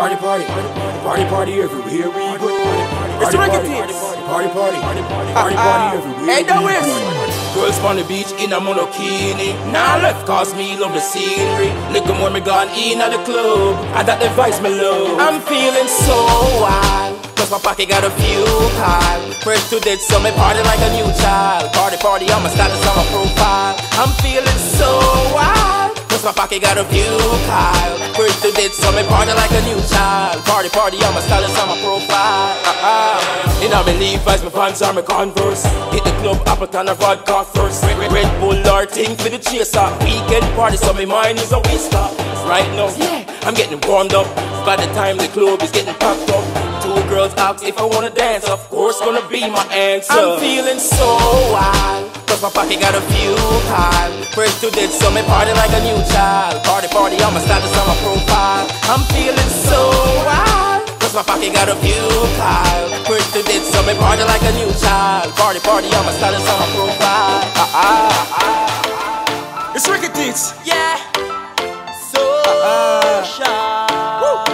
Party, party, party, party everywhere we go. It's Party, reggae party, party, party, party, party, party everywhere Hey, go. is. Girls on the beach in a monokini. Now left cause me love the scenery. Little more me gone in at the club. I got the vibes me love. I'm feeling so wild. Cause my pocket got a few pile. First to dead, so me party like a new child. Party, party on my status on my profile. I'm feeling so wild. Cause my pocket got a few pile. First to dead, so me party like a new child. Party, party uh-huh. on my status on my profile. Uh-uh. In all my Levi's, my pants are my Converse. Hit the club, Appleton or vodka first. Red, Red, Red Bull or thing for the chaser. Weekend party, so my mind is a whisker. Right now, yeah, I'm getting warmed up. By the time the club is getting packed up, two girls ask if I wanna dance. Of course, gonna be my answer. I'm feeling so wild. Cause my pocket got a few pile. First to dead, so me party like a new child. Party, party on my status on my profile. I'm feeling so wild. Cause my pocket got a few pile. First to dead, so me party like a new child. Party, party on my status on my profile. Ah, ah, ah. It's reggae things. Yeah. So sharp.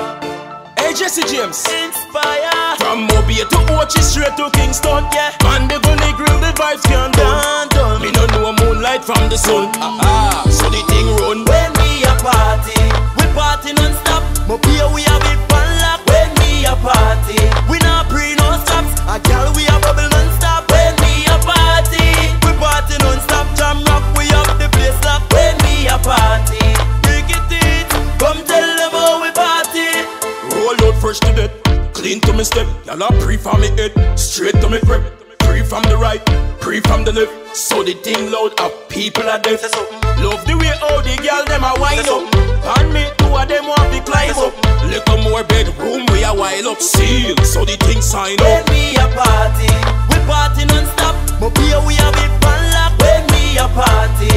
Hey, Jessie James. Inspire. From MoBay to Ochi straight to Kingston. Yeah. Mandeville grill, the vibes can know from the sun. Ah, ah. So the thing run. When we a party, we party non-stop. MoBay we have it one lock. When we a party, we not pre no stops. A girl we a bubble non-stop. When we a party, we party non-stop. Jam rock we up the place lock. When we a party, break it it. Come tell them how we party. Roll out fresh to death. Clean to me step. Y'all are pre from me head. Straight to me grip. Pre from the right. Pre from the left. So the thing loud up. People are deaf. Love the way all the girl them a wind up. And me two of them want to climb up. Little more bedroom we a while up. Seal. So the thing sign When up. we a party, we party non-stop. MoBay we have it one lock. When we a party,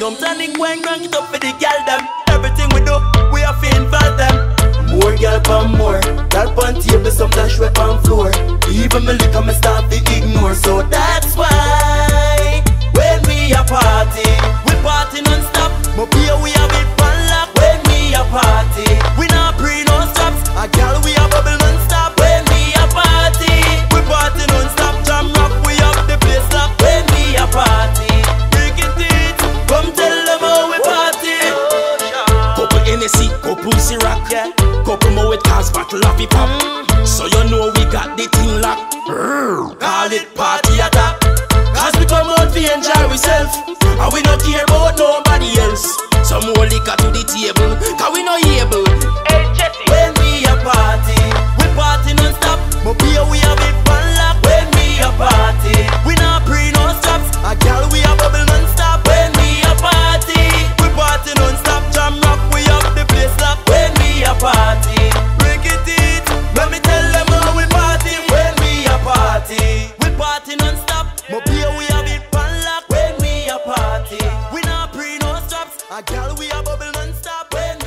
Magnum, tonic wine, rank it up for the girl them. Hennessy, couple Ciroc. Yeah. Couple more with cars, battle of hip hop. So you know we got the thing locked. Call it party bubble non-stop. When